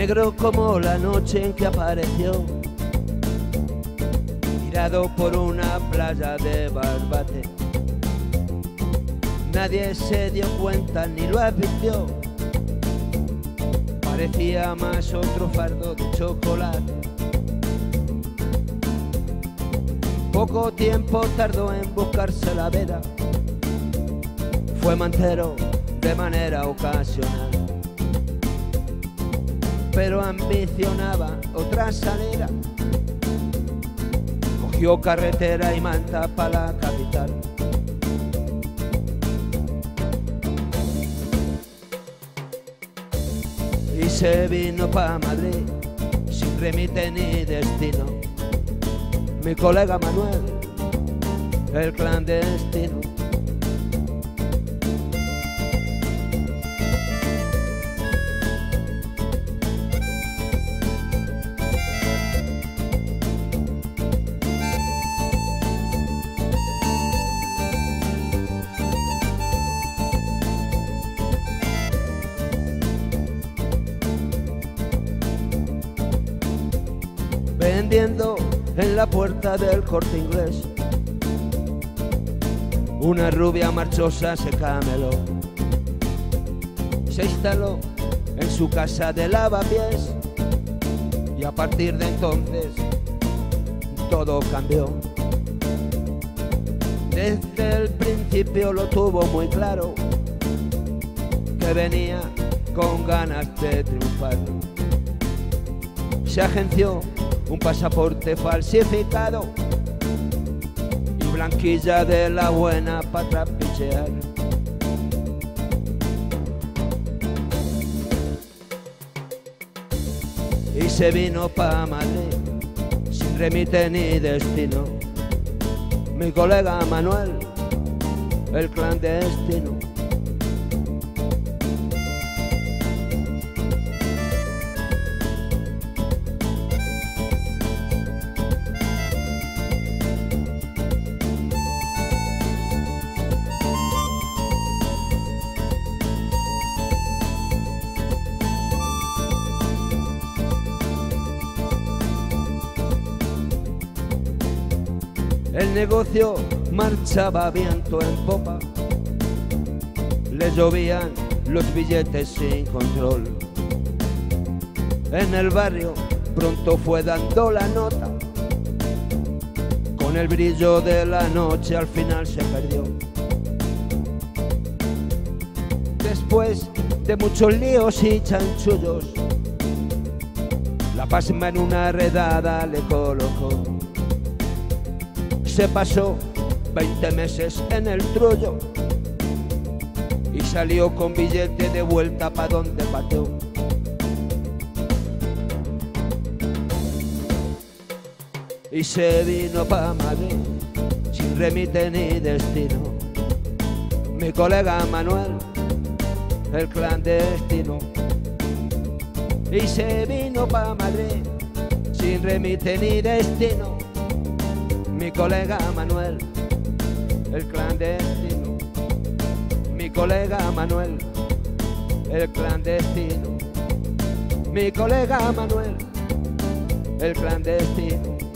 negro como la noche en que apareció, tirado por una playa de Barbate. Nadie se dio cuenta ni lo advirtió, parecía más otro fardo de chocolate. Poco tiempo tardó en buscarse la vera, fue mantero de manera ocasional pero ambicionaba otra salida. Cogió carretera y manta para la capital. Y se vino pa' Madrid sin remite ni destino. Mi colega Manuel, el clandestino. En la puerta del corte inglés. Una rubia marchosa se cameló, se instaló en su casa de lavapiés y a partir de entonces todo cambió. Desde el principio lo tuvo muy claro que venía con ganas de triunfar. Se agenció un pasaporte falsificado y blanquilla de la buena para trapichear. Y se vino pa' Madrid sin remite ni destino. Mi colega Manuel, el clandestino. El negocio marchaba viento en popa, le llovían los billetes sin control. En el barrio pronto fue dando la nota, con el brillo de la noche al final se perdió. Después de muchos líos y chanchullos, la pasma en una redada le colocó se pasó 20 meses en el trullo y salió con billete de vuelta pa' donde pateó. Y se vino pa' Madrid sin remite ni destino. Mi colega Manuel, el clandestino. Y se vino pa' Madrid sin remite ni destino mi colega Manuel, el clandestino. Mi colega Manuel, el clandestino. Mi colega Manuel, el clandestino.